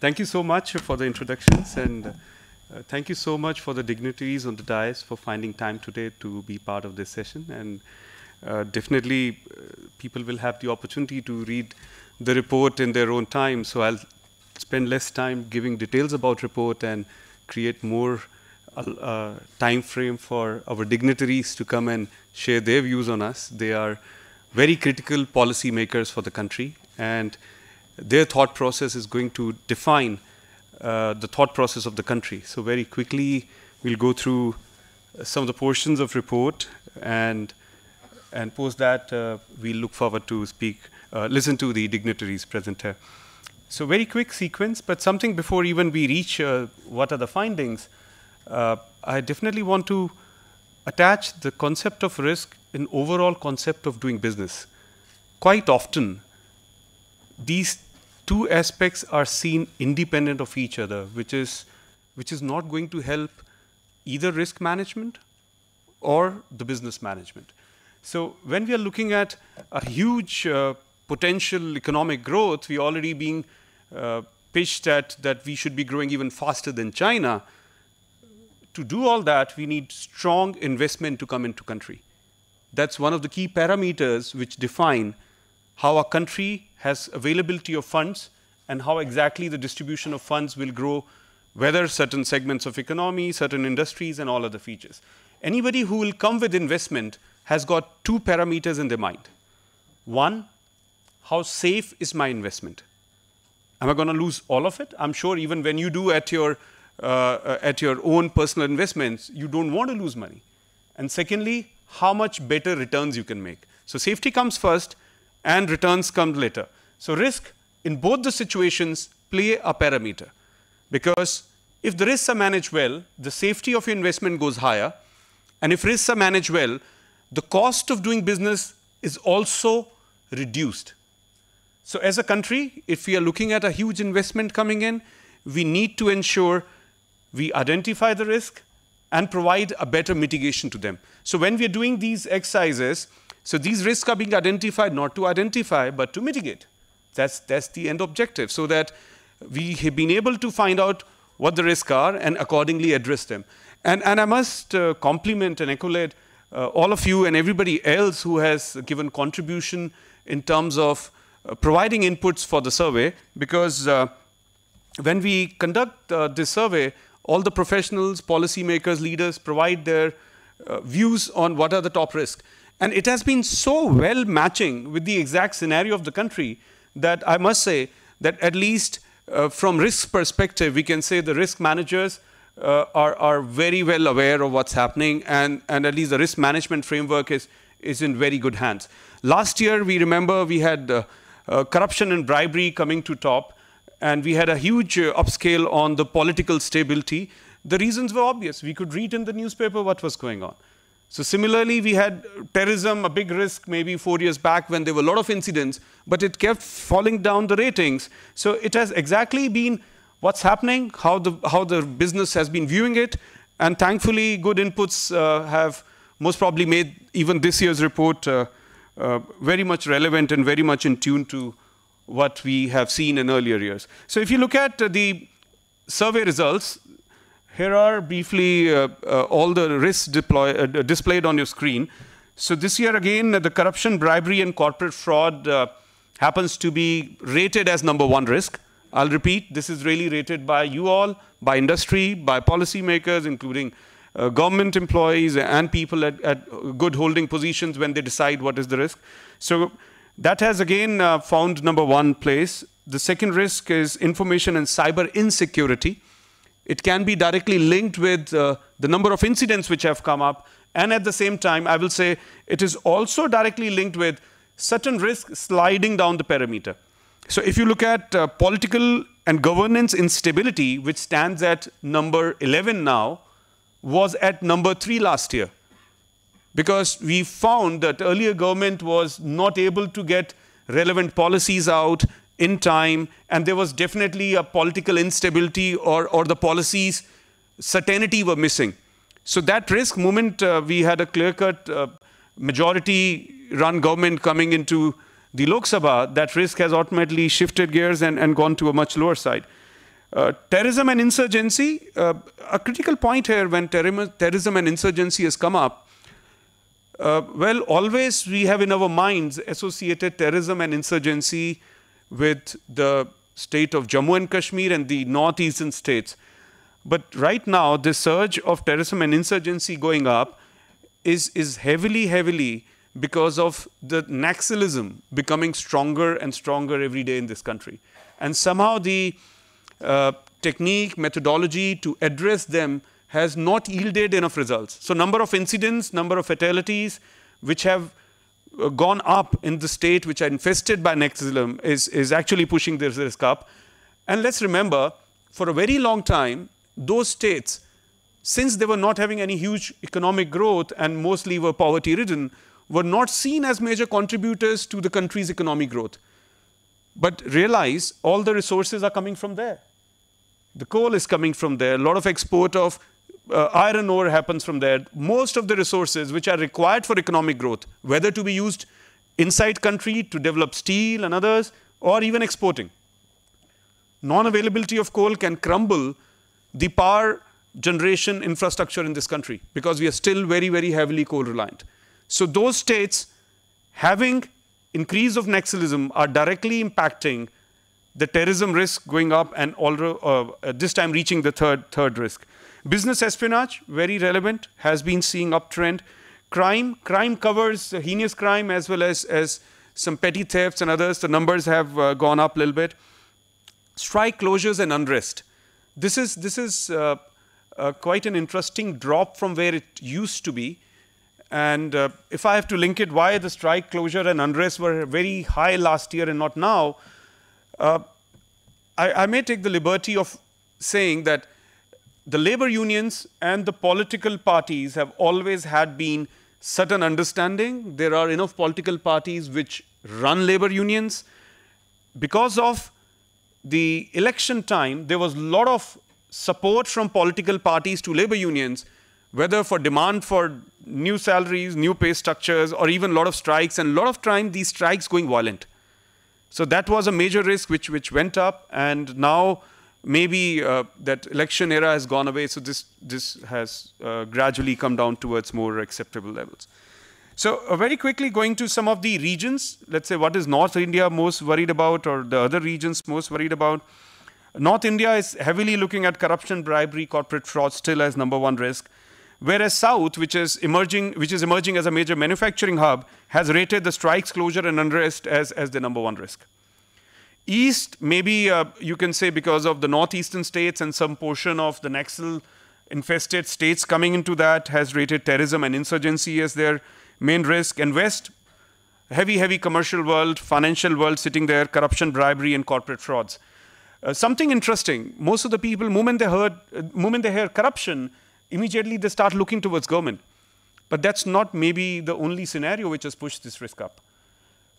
thank you so much for the introductions and uh, thank you so much for the dignitaries on the dais for finding time today to be part of this session. And uh, definitely, uh, people will have the opportunity to read the report in their own time. So I'll spend less time giving details about report and create more uh, time frame for our dignitaries to come and share their views on us. They are very critical policy makers for the country, and their thought process is going to define uh, the thought process of the country. So very quickly, we'll go through some of the portions of report, and and post that uh, we look forward to speak, uh, listen to the dignitaries present here. So very quick sequence, but something before even we reach uh, what are the findings. Uh, I definitely want to attach the concept of risk in overall concept of doing business. Quite often, these two aspects are seen independent of each other, which is, which is not going to help either risk management or the business management. So when we are looking at a huge uh, potential economic growth, we are already being uh, pitched at that we should be growing even faster than China. To do all that, we need strong investment to come into country. That's one of the key parameters which define how a country has availability of funds and how exactly the distribution of funds will grow, whether certain segments of economy, certain industries, and all other features. Anybody who will come with investment has got two parameters in their mind. One, how safe is my investment? Am I going to lose all of it? I'm sure even when you do at your, uh, at your own personal investments, you don't want to lose money. And secondly, how much better returns you can make. So safety comes first and returns come later. So risk in both the situations play a parameter because if the risks are managed well, the safety of your investment goes higher. And if risks are managed well, the cost of doing business is also reduced. So as a country, if we are looking at a huge investment coming in, we need to ensure we identify the risk and provide a better mitigation to them. So when we are doing these exercises, so these risks are being identified not to identify, but to mitigate. That's, that's the end objective, so that we have been able to find out what the risks are and accordingly address them. And, and I must uh, compliment and accolade uh, all of you and everybody else who has given contribution in terms of uh, providing inputs for the survey, because uh, when we conduct uh, this survey, all the professionals, policymakers, leaders provide their uh, views on what are the top risks. And it has been so well matching with the exact scenario of the country that I must say that at least uh, from risk perspective, we can say the risk managers uh, are, are very well aware of what's happening and, and at least the risk management framework is, is in very good hands. Last year, we remember we had uh, uh corruption and bribery coming to top and we had a huge uh, upscale on the political stability. The reasons were obvious. We could read in the newspaper what was going on. So similarly, we had terrorism, a big risk maybe four years back when there were a lot of incidents, but it kept falling down the ratings. So it has exactly been what's happening, how the, how the business has been viewing it, and thankfully good inputs uh, have most probably made even this year's report uh, uh, very much relevant and very much in tune to what we have seen in earlier years. So if you look at the survey results, here are briefly uh, uh, all the risks deploy, uh, displayed on your screen. So this year again, the corruption, bribery, and corporate fraud happens to be rated as number one risk. I'll repeat, this is really rated by you all, by industry, by policymakers, including uh, government employees and people at, at, good holding positions when they decide what is the risk. So that has again uh, found number one place. The second risk is information and cyber insecurity. It can be directly linked with uh, the number of incidents which have come up. And at the same time, I will say it is also directly linked with certain risk sliding down the parameter. So if you look at uh, political and governance instability, which stands at number 11 now, was at number 3 last year. Because we found that earlier government was not able to get relevant policies out in time, and there was definitely a political instability or, or the policies certainty were missing. So that risk moment uh, we had a clear-cut uh, majority-run government coming into the Lok Sabha, that risk has ultimately shifted gears and, and gone to a much lower side. Uh, terrorism and insurgency, uh, a critical point here when terrorism and insurgency has come up, uh, well, always we have in our minds associated terrorism and insurgency with the state of Jammu and Kashmir and the northeastern states. But right now, the surge of terrorism and insurgency going up is, is heavily, heavily because of the Naxalism becoming stronger and stronger every day in this country. And somehow the uh, technique, methodology to address them has not yielded enough results. So number of incidents, number of fatalities, which have Uh, gone up in the state which are infested by Naxalism is, is actually pushing this risk up. And let's remember, for a very long time, those states, since they were not having any huge economic growth and mostly were poverty ridden, were not seen as major contributors to the country's economic growth. But realize all the resources are coming from there. The coal is coming from there. A lot of export of uh, iron ore happens from there. Most of the resources which are required for economic growth, whether to be used inside country to develop steel and others, or even exporting. Non-availability of coal can crumble the power generation infrastructure in this country because we are still very, very heavily coal reliant. So those states having increase of Naxalism are directly impacting the terrorism risk going up and uh, this time reaching the third, third risk. Business espionage, very relevant, has been seeing uptrend. Crime, crime covers heinous crime as well as, as some petty thefts and others. The numbers have uh, gone up a little bit. Strike closures and unrest. This is, this is uh, uh, quite an interesting drop from where it used to be. And uh, if I have to link it, why the strike closure and unrest were very high last year and not now, uh, I, I may take the liberty of saying that the labor unions and the political parties have always had been certain understanding. There are enough political parties which run labor unions. Because of the election time, there was a lot of support from political parties to labor unions, whether for demand for new salaries, new pay structures, or even a lot of strikes, and a lot of time these strikes going violent. So that was a major risk which, which went up, and now maybe uh, that election era has gone away, so this, this has uh, gradually come down towards more acceptable levels. So uh, very quickly going to some of the regions, let's say what is North India most worried about or the other regions most worried about. North India is heavily looking at corruption, bribery, corporate fraud still as number one risk. Whereas South, which is emerging, which is emerging as a major manufacturing hub, has rated the strikes, closure, and unrest as, as the number one risk. East, maybe uh, you can say because of the northeastern states and some portion of the Naxal infested states coming into that has rated terrorism and insurgency as their main risk. And West, heavy, heavy commercial world, financial world sitting there, corruption, bribery, and corporate frauds. Uh, something interesting, most of the people, moment they heard, uh, moment they hear corruption, immediately they start looking towards government. But that's not maybe the only scenario which has pushed this risk up.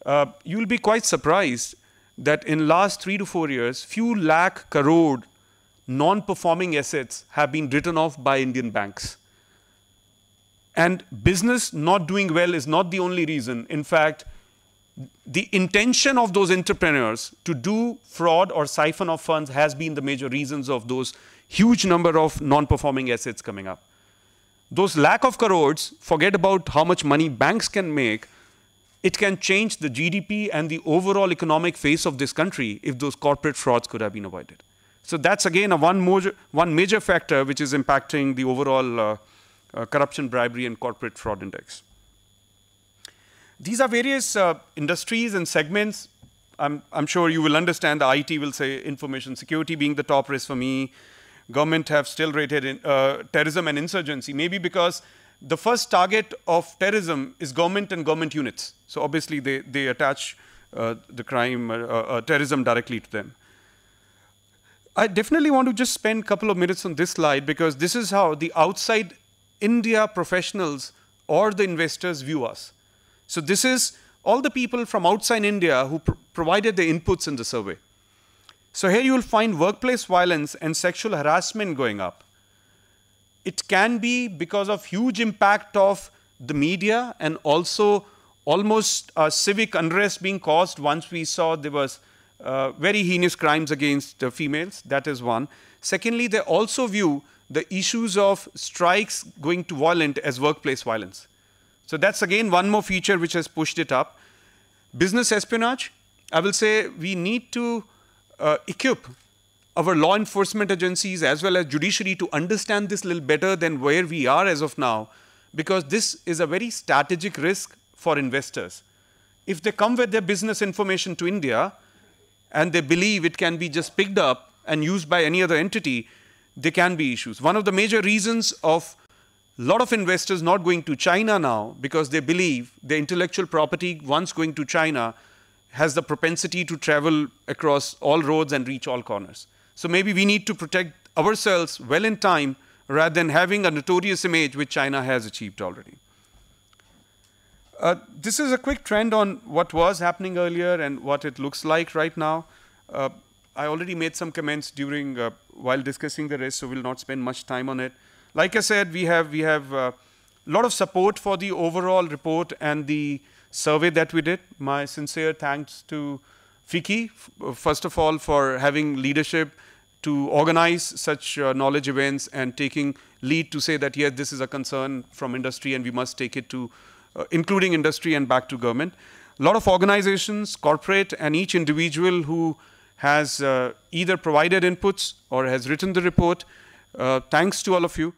Uh, you'll be quite surprised that in last three to four years, few lakh crore non-performing assets have been written off by Indian banks. And business not doing well is not the only reason. In fact, the intention of those entrepreneurs to do fraud or siphon of funds has been the major reasons of those huge number of non-performing assets coming up. Those lakh of crores, forget about how much money banks can make, it can change the GDP and the overall economic face of this country if those corporate frauds could have been avoided. So that's again a one, major, one major factor which is impacting the overall uh, uh, corruption, bribery, and corporate fraud index. These are various uh, industries and segments. I'm, I'm, sure you will understand the IT will say information security being the top risk for me. Government have still rated in, uh, terrorism and insurgency, maybe because the first target of terrorism is government and government units. So obviously they, they attach uh, the crime, uh, uh, terrorism directly to them. I definitely want to just spend a couple of minutes on this slide because this is how the outside India professionals or the investors view us. So this is all the people from outside India who pr provided the inputs in the survey. So here you will find workplace violence and sexual harassment going up it can be because of huge impact of the media and also almost civic unrest being caused once we saw there was uh, very heinous crimes against uh, females. That is one. Secondly, they also view the issues of strikes going to violent as workplace violence. So that's again one more feature which has pushed it up. Business espionage, I will say we need to uh, equip our law enforcement agencies as well as judiciary to understand this a little better than where we are as of now, because this is a very strategic risk for investors. If they come with their business information to India and they believe it can be just picked up and used by any other entity, there can be issues. One of the major reasons of lot of investors not going to China now because they believe the intellectual property once going to China has the propensity to travel across all roads and reach all corners. So maybe we need to protect ourselves well in time rather than having a notorious image which China has achieved already. Uh, this is a quick trend on what was happening earlier and what it looks like right now. Uh, I already made some comments during uh, while discussing the risk, so we'll not spend much time on it. Like I said, we have we have a uh, lot of support for the overall report and the survey that we did. My sincere thanks to FICCI, first of all, for having leadership to organize such uh, knowledge events and taking lead to say that yes, this is a concern from industry and we must take it to, uh, including industry and back to government. A lot of organizations, corporate, and each individual who has uh, either provided inputs or has written the report. Uh, thanks to all of you.